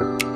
you